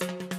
you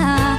ना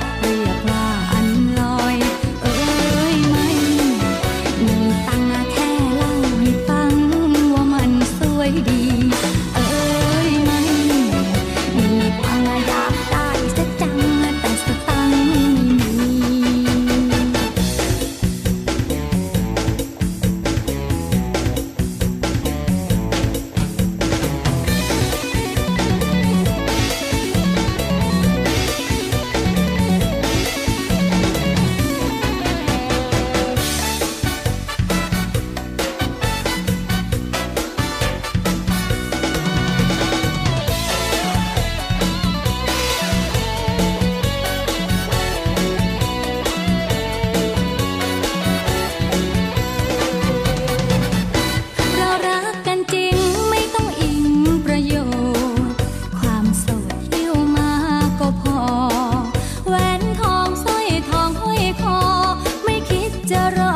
ветер